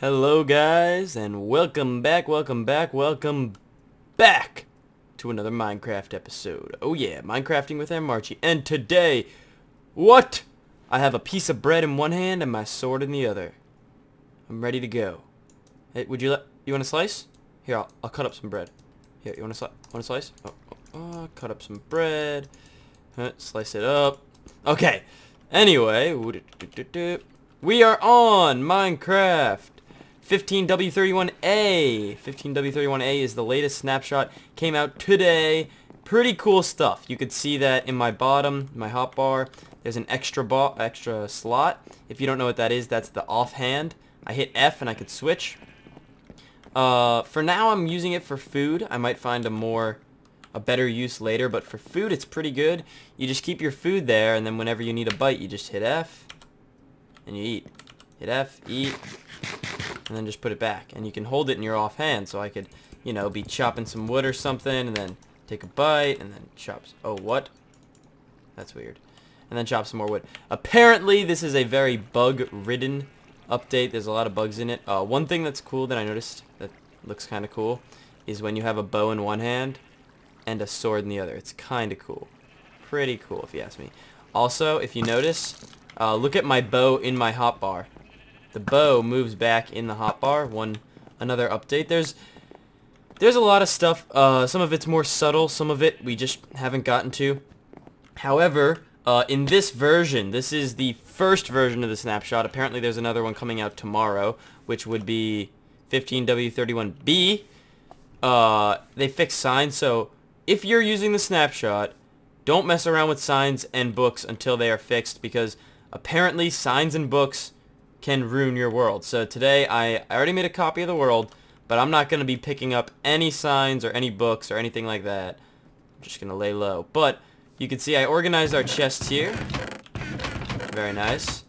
Hello guys and welcome back, welcome back, welcome back to another Minecraft episode. Oh yeah, Minecrafting with Marchie. And today, what? I have a piece of bread in one hand and my sword in the other. I'm ready to go. Hey, would you let, you want a slice? Here, I'll, I'll cut up some bread. Here, you want a, sli want a slice? Oh, oh, oh, cut up some bread. Slice it up. Okay. Anyway, we are on Minecraft. 15W31A. 15W31A is the latest snapshot. Came out today. Pretty cool stuff. You could see that in my bottom, my hotbar. There's an extra extra slot. If you don't know what that is, that's the offhand. I hit F and I could switch. Uh, for now, I'm using it for food. I might find a more, a better use later, but for food, it's pretty good. You just keep your food there, and then whenever you need a bite, you just hit F, and you eat. Hit F, eat, and then just put it back. And you can hold it in your offhand, so I could, you know, be chopping some wood or something, and then take a bite, and then chops. Oh, what? That's weird. And then chop some more wood. Apparently, this is a very bug-ridden update. There's a lot of bugs in it. Uh, one thing that's cool that I noticed that looks kind of cool is when you have a bow in one hand and a sword in the other. It's kind of cool. Pretty cool, if you ask me. Also, if you notice, uh, look at my bow in my hotbar the bow moves back in the hotbar. One another update. There's there's a lot of stuff. Uh, some of it's more subtle. Some of it we just haven't gotten to. However, uh, in this version, this is the first version of the snapshot. Apparently there's another one coming out tomorrow, which would be 15W31B. Uh, they fixed signs, so if you're using the snapshot, don't mess around with signs and books until they are fixed, because apparently signs and books can ruin your world. So today I, I already made a copy of the world, but I'm not going to be picking up any signs or any books or anything like that. I'm just going to lay low. But you can see I organized our chests here. Very nice.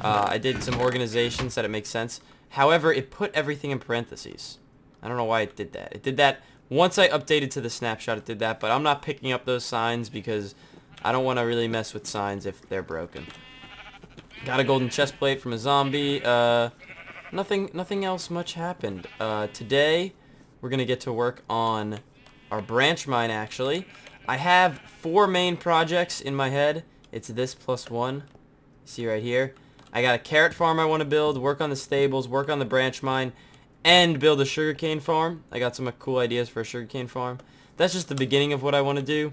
Uh, I did some organization so that it makes sense. However, it put everything in parentheses. I don't know why it did that. It did that once I updated to the snapshot, it did that, but I'm not picking up those signs because I don't want to really mess with signs if they're broken. Got a golden chest plate from a zombie. Uh, nothing, nothing else much happened. Uh, today, we're gonna get to work on our branch mine. Actually, I have four main projects in my head. It's this plus one. See right here. I got a carrot farm I want to build, work on the stables, work on the branch mine, and build a sugarcane farm. I got some cool ideas for a sugarcane farm. That's just the beginning of what I want to do.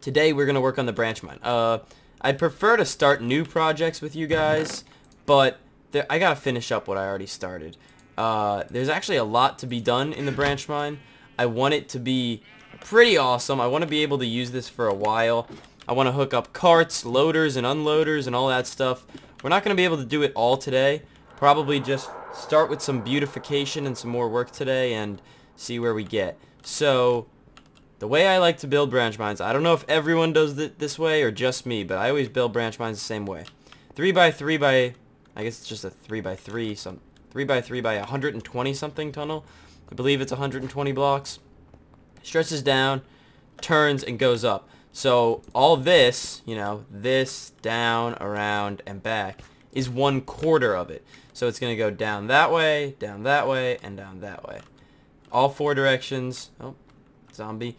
Today we're going to work on the branch mine. Uh, I'd prefer to start new projects with you guys, but there, I gotta finish up what I already started. Uh, there's actually a lot to be done in the branch mine. I want it to be pretty awesome. I want to be able to use this for a while. I want to hook up carts, loaders, and unloaders, and all that stuff. We're not going to be able to do it all today. Probably just start with some beautification and some more work today and see where we get. So, the way I like to build branch mines, I don't know if everyone does it this way or just me, but I always build branch mines the same way. 3 by 3 by, I guess it's just a 3 by 3, some 3 by 3 by 120 something tunnel. I believe it's 120 blocks. Stretches down, turns, and goes up. So all this, you know, this, down, around, and back is one quarter of it. So it's going to go down that way, down that way, and down that way. All four directions. Oh, zombie.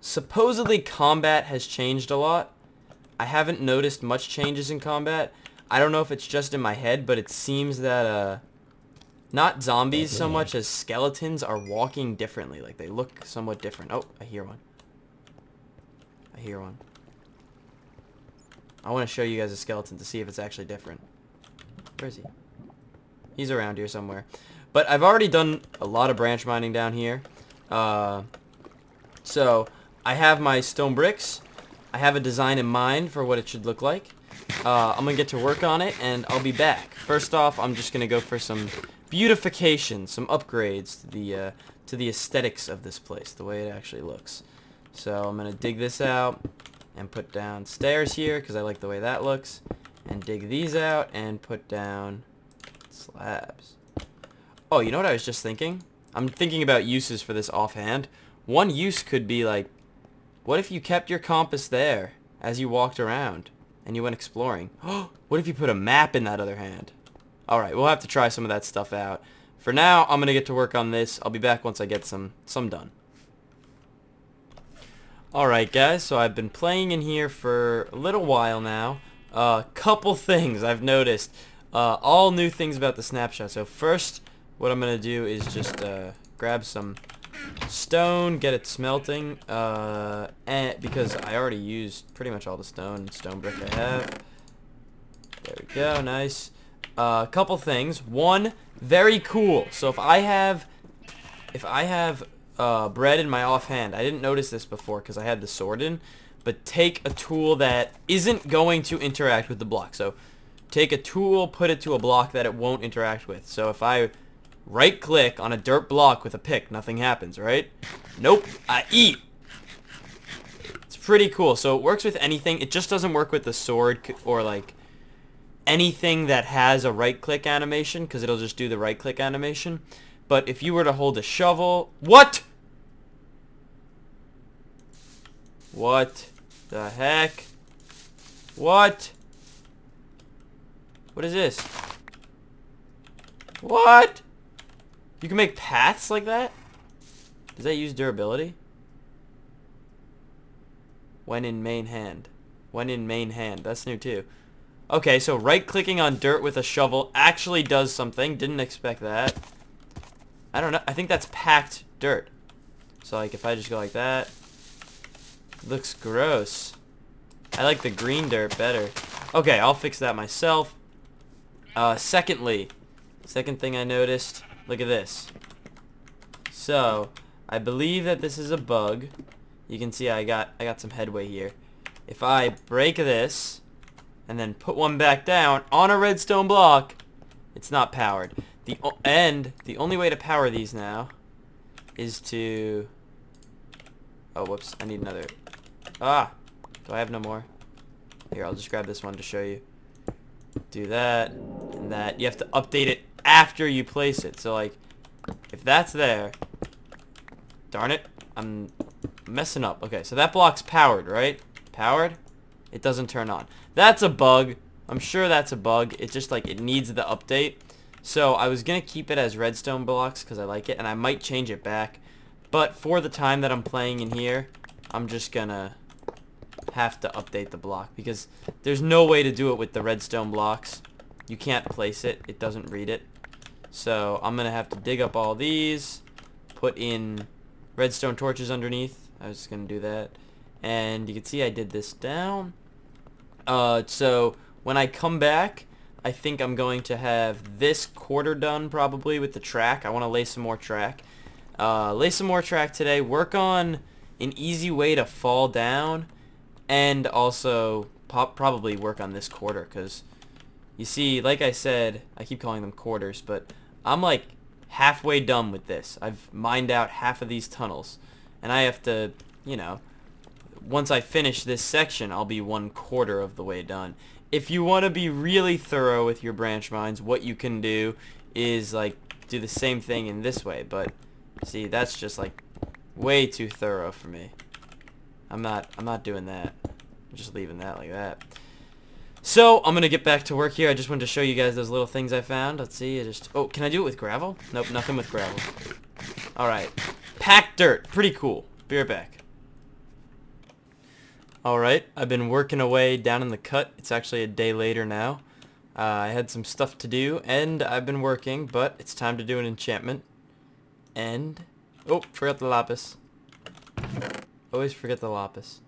Supposedly combat has changed a lot. I haven't noticed much changes in combat. I don't know if it's just in my head, but it seems that uh, not zombies so much as skeletons are walking differently. Like they look somewhat different. Oh, I hear one. I hear one. I want to show you guys a skeleton to see if it's actually different. Where is he? He's around here somewhere. But I've already done a lot of branch mining down here. Uh, so I have my stone bricks. I have a design in mind for what it should look like. Uh, I'm going to get to work on it, and I'll be back. First off, I'm just going to go for some beautification, some upgrades to the, uh, to the aesthetics of this place, the way it actually looks. So I'm going to dig this out and put down stairs here, because I like the way that looks. And dig these out and put down slabs. Oh, you know what I was just thinking? I'm thinking about uses for this offhand. One use could be like what if you kept your compass there as you walked around and you went exploring? what if you put a map in that other hand? Alright, we'll have to try some of that stuff out. For now, I'm going to get to work on this. I'll be back once I get some, some done. Alright guys, so I've been playing in here for a little while now. A uh, couple things I've noticed. Uh, all new things about the snapshot. So first, what I'm going to do is just uh, grab some stone, get it smelting, uh, and because I already used pretty much all the stone stone brick I have. There we go, nice. A uh, couple things. One, very cool. So if I have, if I have uh, bread in my offhand, I didn't notice this before because I had the sword in, but take a tool that isn't going to interact with the block. So take a tool, put it to a block that it won't interact with. So if I right click on a dirt block with a pick, nothing happens, right? Nope, I eat. It's pretty cool. So it works with anything. It just doesn't work with the sword or like anything that has a right click animation because it'll just do the right click animation. But if you were to hold a shovel, what? What the heck? What? What is this? What? You can make paths like that? Does that use durability? When in main hand. When in main hand. That's new too. Okay, so right-clicking on dirt with a shovel actually does something. Didn't expect that. I don't know. I think that's packed dirt. So, like, if I just go like that... Looks gross. I like the green dirt better. Okay, I'll fix that myself. Uh, secondly, second thing I noticed, look at this. So, I believe that this is a bug. You can see I got I got some headway here. If I break this, and then put one back down on a redstone block, it's not powered. The and the only way to power these now is to oh whoops I need another ah do I have no more here I'll just grab this one to show you do that and that you have to update it after you place it so like if that's there darn it I'm messing up okay so that block's powered right powered it doesn't turn on. That's a bug. I'm sure that's a bug. It's just like it needs the update. So I was going to keep it as redstone blocks because I like it, and I might change it back. But for the time that I'm playing in here, I'm just going to have to update the block because there's no way to do it with the redstone blocks. You can't place it. It doesn't read it. So I'm going to have to dig up all these, put in redstone torches underneath. I was going to do that and you can see I did this down. Uh, so when I come back, I think I'm going to have this quarter done probably with the track. I want to lay some more track. Uh, lay some more track today. Work on an easy way to fall down and also pop, probably work on this quarter because you see, like I said, I keep calling them quarters, but I'm like halfway done with this. I've mined out half of these tunnels and I have to, you know, once I finish this section, I'll be one quarter of the way done. If you want to be really thorough with your branch mines, what you can do is like do the same thing in this way, but see, that's just like way too thorough for me. I'm not, I'm not doing that. I'm just leaving that like that. So, I'm to get back to work here. I just wanted to show you guys those little things I found. Let's see. I just Oh, can I do it with gravel? Nope, nothing with gravel. Alright. Packed dirt. Pretty cool. Be right back. Alright, I've been working away down in the cut. It's actually a day later now. Uh, I had some stuff to do, and I've been working, but it's time to do an enchantment. And... Oh, forgot the lapis. Always forget the lapis.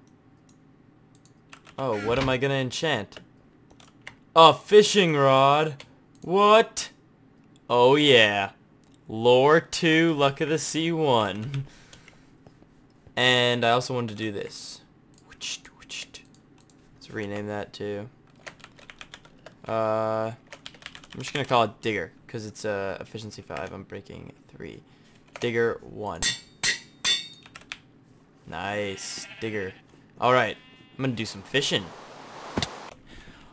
Oh, what am I gonna enchant? A fishing rod! What? Oh yeah. Lure 2, Luck of the Sea 1. And I also wanted to do this. Let's rename that too. Uh, I'm just gonna call it Digger because it's uh, efficiency five. Unbreaking three. Digger one. Nice, Digger. All right, I'm gonna do some fishing.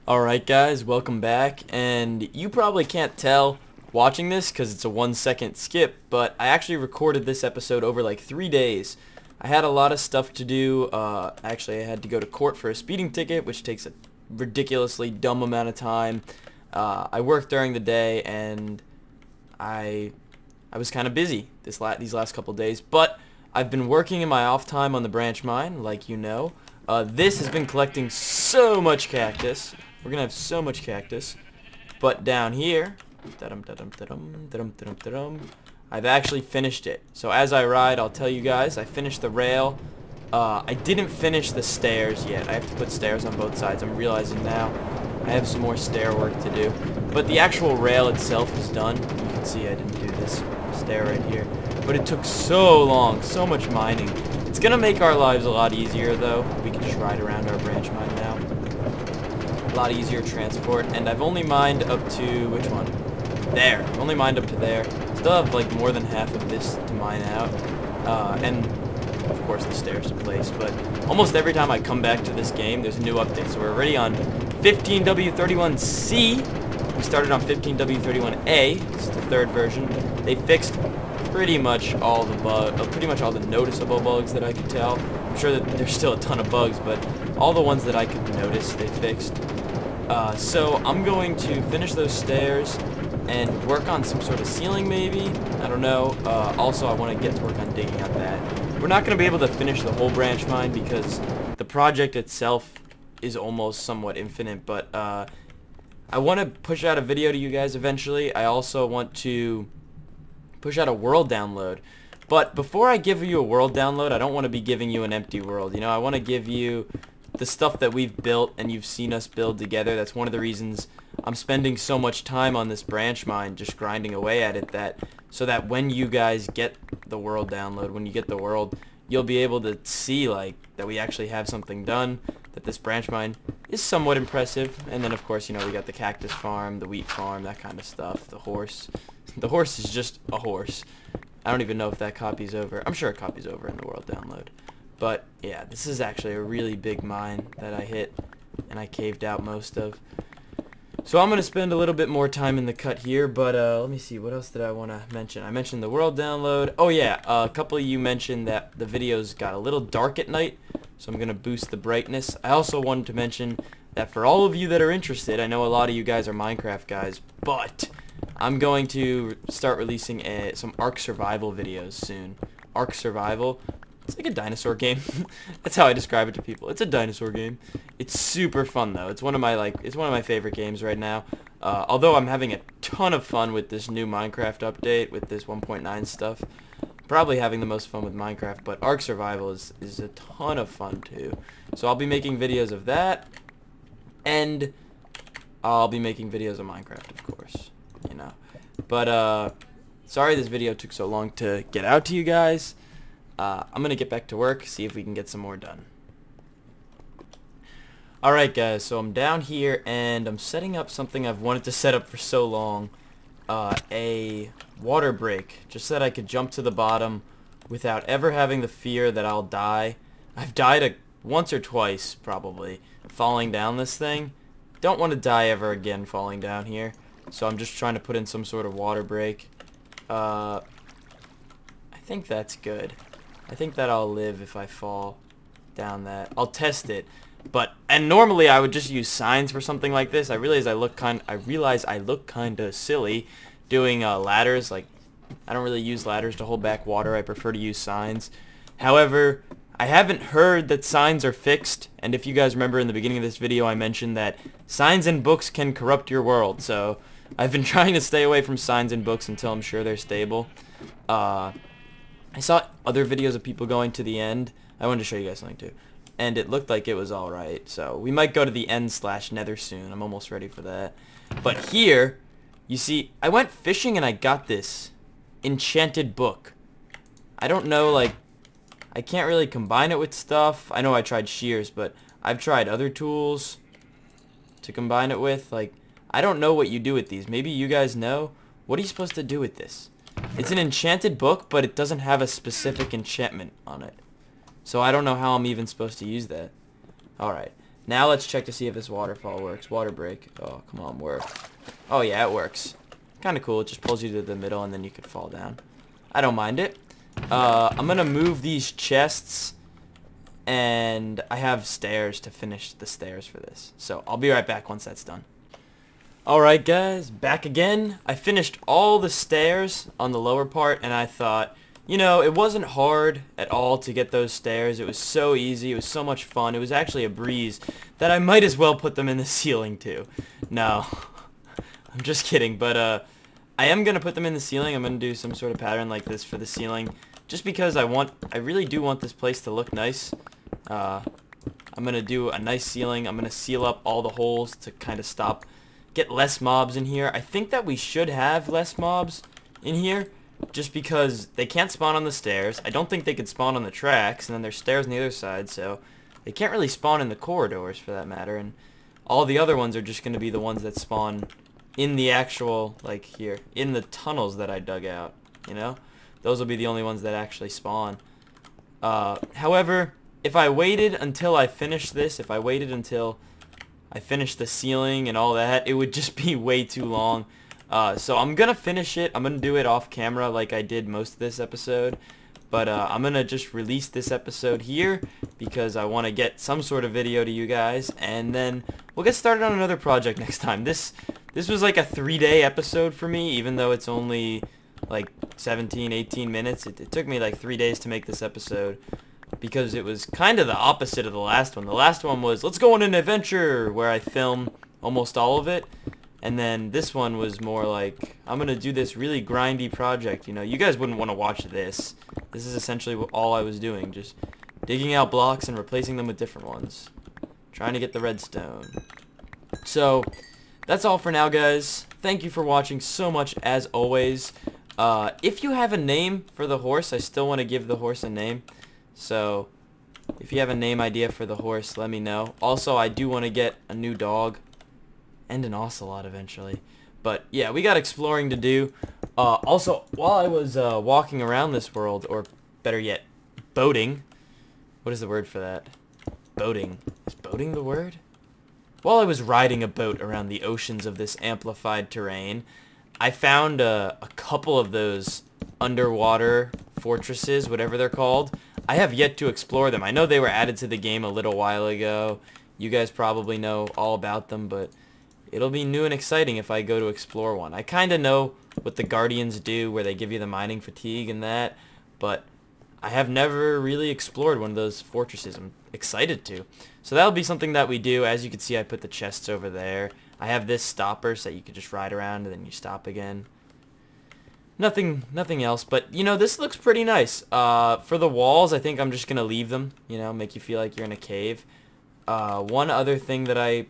Alright guys, welcome back, and you probably can't tell watching this because it's a one second skip, but I actually recorded this episode over like three days. I had a lot of stuff to do. Uh, actually, I had to go to court for a speeding ticket, which takes a ridiculously dumb amount of time. Uh, I work during the day and I I was kind of busy this la these last couple days, but I've been working in my off time on the branch mine, like you know. Uh, this has been collecting so much cactus. We're gonna have so much cactus. But down here, I've actually finished it. So as I ride, I'll tell you guys, I finished the rail. Uh, I didn't finish the stairs yet. I have to put stairs on both sides. I'm realizing now I have some more stair work to do. But the actual rail itself is done. You can see I didn't do this stair right here. But it took so long, so much mining. It's going to make our lives a lot easier, though. We can just ride around our branch mine now. A lot easier transport. And I've only mined up to, which one? There. Only mined up to there. Still have, like, more than half of this to mine out. Uh, and of course the stairs to place, but almost every time I come back to this game, there's a new update. So we're already on 15W31C. We started on 15W31A. It's the third version. They fixed pretty much all the bug, uh, pretty much all the noticeable bugs that I could tell. I'm sure that there's still a ton of bugs, but all the ones that I could notice, they fixed. Uh, so I'm going to finish those stairs and work on some sort of ceiling maybe. I don't know. Uh, also, I want to get to work on digging out that we're not going to be able to finish the whole branch mine because the project itself is almost somewhat infinite, but uh, I want to push out a video to you guys eventually. I also want to push out a world download. But before I give you a world download, I don't want to be giving you an empty world. You know, I want to give you the stuff that we've built and you've seen us build together. That's one of the reasons I'm spending so much time on this branch mine, just grinding away at it, that so that when you guys get the world download, when you get the world, you'll be able to see like that we actually have something done, that this branch mine is somewhat impressive. And then of course, you know, we got the cactus farm, the wheat farm, that kind of stuff, the horse. The horse is just a horse. I don't even know if that copy's over. I'm sure it copy's over in the world download. But yeah, this is actually a really big mine that I hit and I caved out most of. So I'm going to spend a little bit more time in the cut here, but uh, let me see, what else did I want to mention? I mentioned the world download. Oh yeah, uh, a couple of you mentioned that the videos got a little dark at night, so I'm going to boost the brightness. I also wanted to mention that for all of you that are interested, I know a lot of you guys are Minecraft guys, but I'm going to start releasing a, some Ark Survival videos soon. Ark Survival, it's like a dinosaur game. That's how I describe it to people. It's a dinosaur game. It's super fun though. It's one of my like it's one of my favorite games right now. Uh, although I'm having a ton of fun with this new Minecraft update with this 1.9 stuff. Probably having the most fun with Minecraft, but Ark Survival is, is a ton of fun too. So I'll be making videos of that, and I'll be making videos of Minecraft, of course, you know. But, uh, sorry this video took so long to get out to you guys. Uh, I'm going to get back to work, see if we can get some more done. Alright guys, so I'm down here and I'm setting up something I've wanted to set up for so long. Uh, a water break, just so that I could jump to the bottom without ever having the fear that I'll die. I've died a, once or twice, probably, falling down this thing. Don't want to die ever again falling down here. So I'm just trying to put in some sort of water break. Uh, I think that's good. I think that I'll live if I fall down that. I'll test it. But and normally I would just use signs for something like this. I realize I look kind I realize I look kind of silly doing uh, ladders like I don't really use ladders to hold back water. I prefer to use signs. However, I haven't heard that signs are fixed, and if you guys remember in the beginning of this video I mentioned that signs and books can corrupt your world, so I've been trying to stay away from signs and books until I'm sure they're stable. Uh, I saw other videos of people going to the end. I wanted to show you guys something too. And it looked like it was alright. So we might go to the end slash nether soon. I'm almost ready for that. But here, you see, I went fishing and I got this enchanted book. I don't know, like, I can't really combine it with stuff. I know I tried shears, but I've tried other tools to combine it with. Like, I don't know what you do with these. Maybe you guys know. What are you supposed to do with this? It's an enchanted book, but it doesn't have a specific enchantment on it. So I don't know how I'm even supposed to use that. Alright. Now let's check to see if this waterfall works. Water break. Oh, come on, work. Oh, yeah, it works. Kind of cool. It just pulls you to the middle, and then you could fall down. I don't mind it. Uh, I'm going to move these chests, and I have stairs to finish the stairs for this. So I'll be right back once that's done. Alright guys, back again. I finished all the stairs on the lower part and I thought, you know, it wasn't hard at all to get those stairs. It was so easy. It was so much fun. It was actually a breeze that I might as well put them in the ceiling too. No, I'm just kidding. But uh, I am going to put them in the ceiling. I'm going to do some sort of pattern like this for the ceiling just because I want, I really do want this place to look nice. Uh, I'm going to do a nice ceiling. I'm going to seal up all the holes to kind of stop, get less mobs in here. I think that we should have less mobs in here just because they can't spawn on the stairs. I don't think they could spawn on the tracks, and then there's stairs on the other side, so they can't really spawn in the corridors for that matter, and all the other ones are just going to be the ones that spawn in the actual, like here, in the tunnels that I dug out, you know? Those will be the only ones that actually spawn. Uh, however, if I waited until I finished this, if I waited until I finished the ceiling and all that, it would just be way too long. Uh, so I'm going to finish it. I'm going to do it off camera like I did most of this episode. But uh, I'm going to just release this episode here because I want to get some sort of video to you guys. And then we'll get started on another project next time. This this was like a three-day episode for me, even though it's only like 17, 18 minutes. It, it took me like three days to make this episode because it was kind of the opposite of the last one. The last one was, let's go on an adventure, where I film almost all of it. And then this one was more like, I'm going to do this really grindy project. You know, you guys wouldn't want to watch this. This is essentially all I was doing, just digging out blocks and replacing them with different ones. Trying to get the redstone. So, that's all for now, guys. Thank you for watching so much, as always. Uh, if you have a name for the horse, I still want to give the horse a name. So, if you have a name idea for the horse, let me know. Also, I do want to get a new dog and an ocelot eventually. But yeah, we got exploring to do. Uh, also, while I was uh, walking around this world, or better yet, boating. What is the word for that? Boating. Is boating the word? While I was riding a boat around the oceans of this amplified terrain, I found a, a couple of those underwater fortresses, whatever they're called. I have yet to explore them. I know they were added to the game a little while ago. You guys probably know all about them, but it'll be new and exciting if I go to explore one. I kind of know what the Guardians do, where they give you the mining fatigue and that, but I have never really explored one of those fortresses. I'm excited to. So that'll be something that we do. As you can see, I put the chests over there. I have this stopper so that you can just ride around and then you stop again. Nothing nothing else, but you know, this looks pretty nice. Uh, for the walls, I think I'm just to leave them, you know, make you feel like you're in a cave. Uh, one other thing that I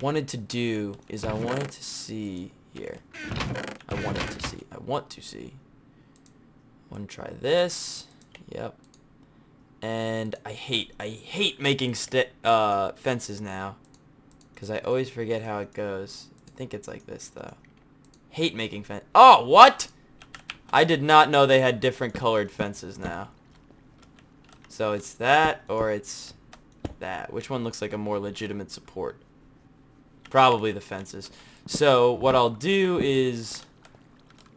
wanted to do is I wanted to see here. I wanted to see. I want to see. I want to try this. Yep. And I hate, I hate making uh, fences now. Because I always forget how it goes. I think it's like this, though. Hate making fence. Oh, what? I did not know they had different colored fences now. So it's that, or it's that. Which one looks like a more legitimate support? Probably the fences. So what I'll do is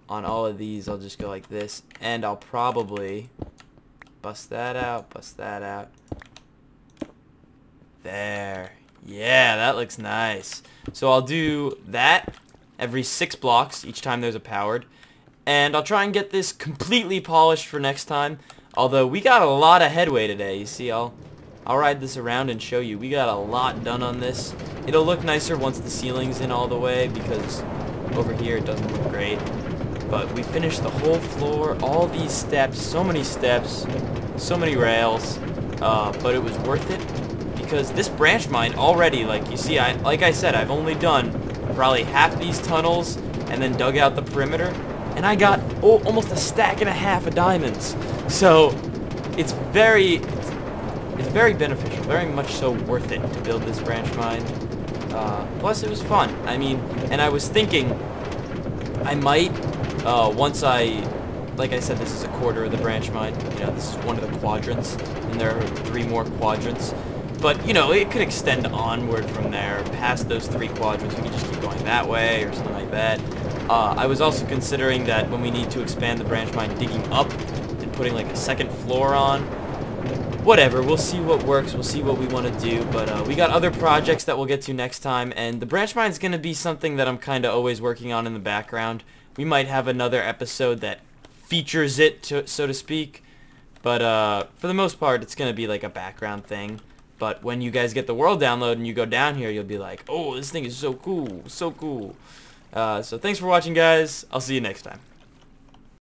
on all of these I'll just go like this and I'll probably bust that out, bust that out. There. Yeah, that looks nice. So I'll do that every six blocks each time there's a powered. And I'll try and get this completely polished for next time. Although we got a lot of headway today. You see, I'll I'll ride this around and show you. We got a lot done on this. It'll look nicer once the ceiling's in all the way because over here it doesn't look great. But we finished the whole floor, all these steps, so many steps, so many rails. Uh, but it was worth it because this branch mine already, like you see, I like I said, I've only done probably half these tunnels and then dug out the perimeter. And I got oh, almost a stack and a half of diamonds. So it's very it's very beneficial, very much so worth it to build this branch mine. Uh, plus, it was fun. I mean, and I was thinking I might, uh, once I, like I said, this is a quarter of the branch mine. You know, this is one of the quadrants, and there are three more quadrants. But, you know, it could extend onward from there, past those three quadrants. We could just keep going that way or something like that. Uh, I was also considering that when we need to expand the branch mine, digging up and putting like a second floor on, whatever. We'll see what works. We'll see what we want to do. But uh, we got other projects that we'll get to next time. And the branch mine is going to be something that I'm kind of always working on in the background. We might have another episode that features it, to, so to speak. But uh, for the most part, it's going to be like a background thing. But when you guys get the world download and you go down here, you'll be like, oh, this thing is so cool, so cool. Uh, so thanks for watching, guys. I'll see you next time.